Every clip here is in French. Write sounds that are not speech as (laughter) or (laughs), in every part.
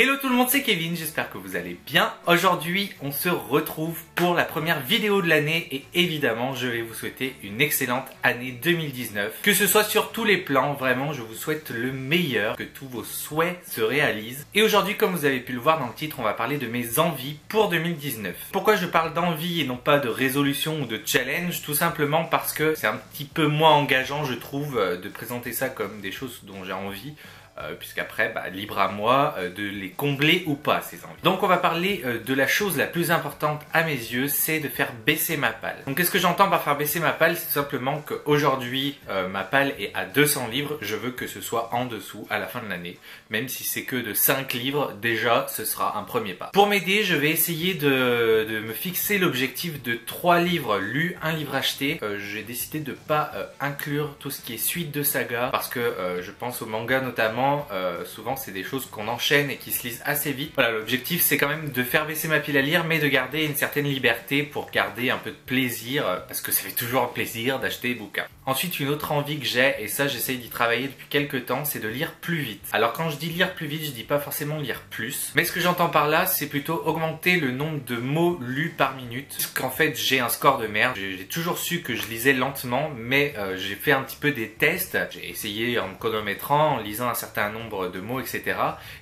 Hello tout le monde, c'est Kevin, j'espère que vous allez bien. Aujourd'hui, on se retrouve pour la première vidéo de l'année et évidemment, je vais vous souhaiter une excellente année 2019. Que ce soit sur tous les plans, vraiment, je vous souhaite le meilleur, que tous vos souhaits se réalisent. Et aujourd'hui, comme vous avez pu le voir dans le titre, on va parler de mes envies pour 2019. Pourquoi je parle d'envie et non pas de résolution ou de challenge? Tout simplement parce que c'est un petit peu moins engageant, je trouve, euh, de présenter ça comme des choses dont j'ai envie euh, puisqu'après, bah, libre à moi euh, de les combler ou pas, ces envies. Donc on va parler euh, de la chose la plus importante à mes yeux, c'est de faire baisser ma palle. Donc qu'est-ce que j'entends par faire baisser ma palle? C'est simplement qu'aujourd'hui, ma palle est à 200 livres, je veux que ce soit en dessous à la fin de l'année. Même si c'est que de 5 livres, déjà, ce sera un premier pas. Pour m'aider, je vais essayer de, de me fixer l'objectif de 3 livres lus, 1 livre acheté. J'ai décidé de pas inclure tout ce qui est suite de saga, parce que je pense au manga notamment, euh, souvent c'est des choses qu'on enchaîne et qui se lisent assez vite. Voilà, l'objectif c'est quand même de faire baisser ma pile à lire, mais de garder une certaine liberté pour garder un peu de plaisir, euh, parce que ça fait toujours plaisir d'acheter des bouquins. Ensuite, une autre envie que j'ai, et ça j'essaye d'y travailler depuis quelques temps, c'est de lire plus vite. Alors quand je dis lire plus vite, je dis pas forcément lire plus, mais ce que j'entends par là, c'est plutôt augmenter le nombre de mots lus par minute. Parce qu'en fait, j'ai un score de merde. J'ai toujours su que je lisais lentement, mais euh, j'ai fait un petit peu des tests. J'ai essayé en me chronométrant, en lisant un certain nombre de mots, etc.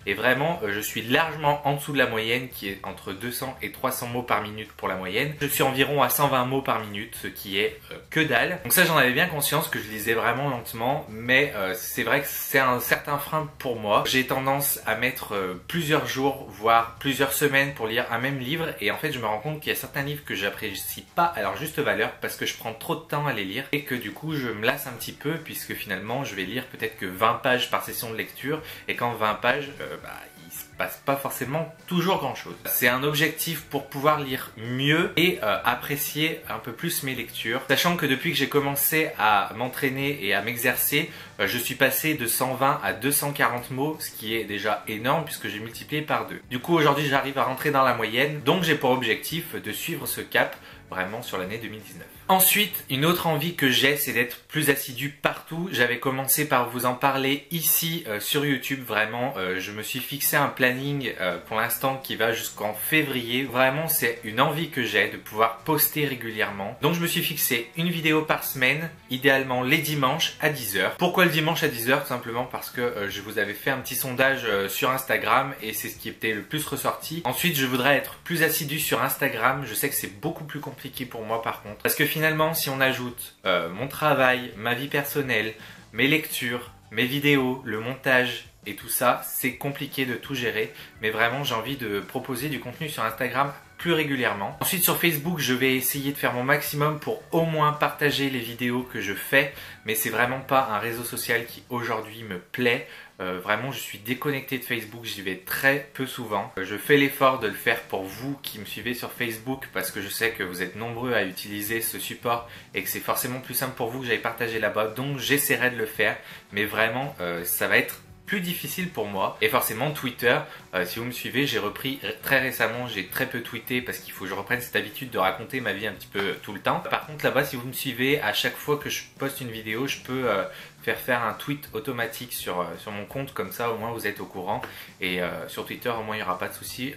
Et vraiment, euh, je suis largement en dessous de la moyenne qui est entre 200 et 300 mots par minute pour la moyenne. Je suis environ à 120 mots par minute, ce qui est euh, que dalle. Donc ça, j'en avais bien que je lisais vraiment lentement, mais euh, c'est vrai que c'est un certain frein pour moi. J'ai tendance à mettre plusieurs jours, voire plusieurs semaines pour lire un même livre, et en fait, je me rends compte qu'il y a certains livres que j'apprécie pas à leur juste valeur parce que je prends trop de temps à les lire et que du coup, je me lasse un petit peu puisque finalement, je vais lire peut-être que 20 pages par session de lecture et qu'en 20 pages, euh, bah, se passe pas forcément toujours grand chose. C'est un objectif pour pouvoir lire mieux et euh, apprécier un peu plus mes lectures. Sachant que depuis que j'ai commencé à m'entraîner et à m'exercer, euh, je suis passé de 120 à 240 mots, ce qui est déjà énorme puisque j'ai multiplié par deux. Du coup aujourd'hui j'arrive à rentrer dans la moyenne, donc j'ai pour objectif de suivre ce cap vraiment sur l'année 2019. Ensuite, une autre envie que j'ai, c'est d'être plus assidu partout. J'avais commencé par vous en parler ici euh, sur YouTube. Vraiment, euh, je me suis fixé un planning euh, pour l'instant qui va jusqu'en février. Vraiment, c'est une envie que j'ai de pouvoir poster régulièrement. Donc, je me suis fixé une vidéo par semaine, idéalement les dimanches à 10h. Pourquoi le dimanche à 10h Tout simplement parce que je vous avais fait un petit sondage sur Instagram et c'est ce qui était le plus ressorti. Ensuite, je voudrais être plus assidu sur Instagram. Je sais que c'est beaucoup plus compliqué pour moi par contre. Parce que finalement, si on ajoute euh, mon travail, ma vie personnelle, mes lectures, mes vidéos, le montage et tout ça, c'est compliqué de tout gérer. Mais vraiment, j'ai envie de proposer du contenu sur Instagram plus régulièrement. Ensuite sur Facebook, je vais essayer de faire mon maximum pour au moins partager les vidéos que je fais, mais c'est vraiment pas un réseau social qui aujourd'hui me plaît. Euh, vraiment, je suis déconnecté de Facebook, j'y vais très peu souvent. Euh, je fais l'effort de le faire pour vous qui me suivez sur Facebook parce que je sais que vous êtes nombreux à utiliser ce support et que c'est forcément plus simple pour vous que j'aille partager là-bas. Donc j'essaierai de le faire, mais vraiment, euh, ça va être plus difficile pour moi. Et forcément, Twitter, euh, si vous me suivez, j'ai repris très récemment, j'ai très peu tweeté parce qu'il faut que je reprenne cette habitude de raconter ma vie un petit peu tout le temps. Par contre, là-bas, si vous me suivez, à chaque fois que je poste une vidéo, je peux euh, faire faire un tweet automatique sur, euh, sur mon compte, comme ça au moins vous êtes au courant. Et sur Twitter, au moins il n'y aura pas de souci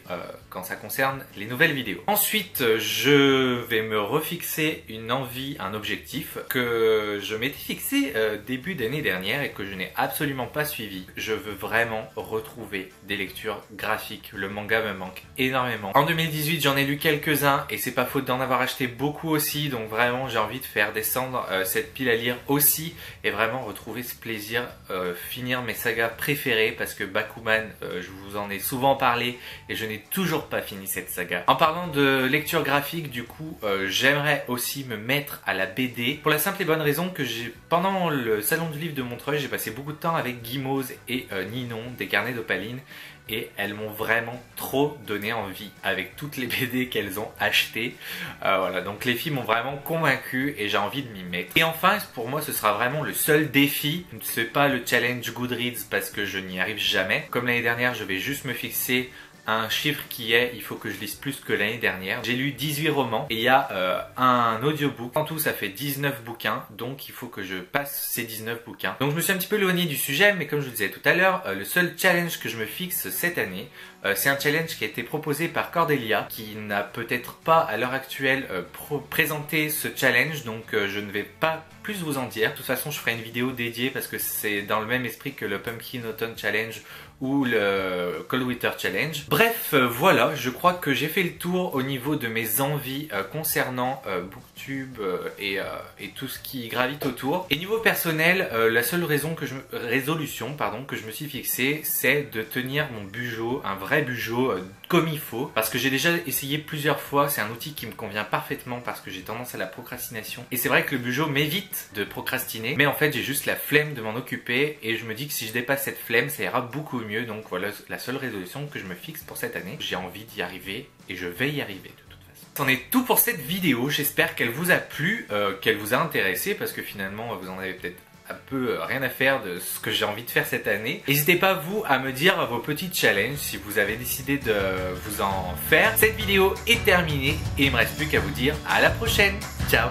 quand ça concerne les nouvelles vidéos. Ensuite, je vais me refixer une envie, un objectif que je m'étais fixé début d'année dernière et que je n'ai absolument pas suivi je veux vraiment retrouver des lectures graphiques. Le manga me manque énormément. En 2018, j'en ai lu quelques-uns et c'est pas faute d'en avoir acheté beaucoup aussi. Donc vraiment, j'ai envie de faire descendre euh, cette pile à lire aussi et vraiment retrouver ce plaisir, euh, finir mes sagas préférées parce que Bakuman, euh, je vous en ai souvent parlé et je n'ai toujours pas fini cette saga. En parlant de lecture graphique, du coup, j'aimerais aussi me mettre à la BD pour la simple et bonne raison que j'ai pendant le salon du livre de Montreuil, j'ai passé beaucoup de temps avec Guimauve et euh, Ninon des carnets d'opaline et elles m'ont vraiment trop donné envie avec toutes les (laughs) BD qu'elles ont achetées. Euh, voilà, donc les filles m'ont vraiment convaincu et j'ai envie de m'y mettre. Et enfin, pour moi, ce sera vraiment le seul défi. C'est pas le challenge Goodreads parce que je n'y arrive jamais. Comme l'année dernière, je vais juste me fixer un chiffre qui est il faut que je lise plus que l'année dernière. J'ai lu 18 romans et il y a euh, un audiobook. En tout, ça fait 19 bouquins, donc il faut que je passe ces 19 bouquins. Donc je me suis un petit peu éloigné du sujet, mais comme je vous disais tout à l'heure, euh, le seul challenge que je me fixe cette année, euh, c'est un challenge qui a été proposé par Cordelia, qui n'a peut-être pas à l'heure actuelle présenté ce challenge, donc je ne vais pas plus vous en dire. De toute façon, je ferai une vidéo dédiée parce que c'est dans le même esprit que le Pumpkin Autumn Challenge ou le Cold Winter Challenge. Bref, euh, voilà, je crois que j'ai fait le tour au niveau de mes envies euh, concernant euh, Booktube et, tout ce qui gravite autour. Et niveau personnel, la seule raison que je résolution pardon que je me suis fixé, c'est de tenir mon bujo, un vrai bujo comme il faut, parce que j'ai déjà essayé plusieurs fois. C'est un outil qui me convient parfaitement parce que j'ai tendance à la procrastination. Et c'est vrai que le bujo m'évite de procrastiner, mais en fait j'ai juste la flemme de m'en occuper et je me dis que si je dépasse cette flemme, ça ira beaucoup mieux donc voilà la seule résolution que je me fixe pour cette année. J'ai envie d'y arriver et je vais y arriver de toute façon. C'en est tout pour cette vidéo. J'espère qu'elle vous a plu, euh, qu'elle vous a intéressé parce que finalement vous en avez peut-être peu euh, rien à faire de ce que j'ai envie de faire cette année. N'hésitez pas vous à me dire vos petits challenges si vous avez décidé de vous en faire. Cette vidéo est terminée et il me reste plus qu'à vous dire à la prochaine. Ciao